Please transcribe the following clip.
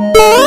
Bye.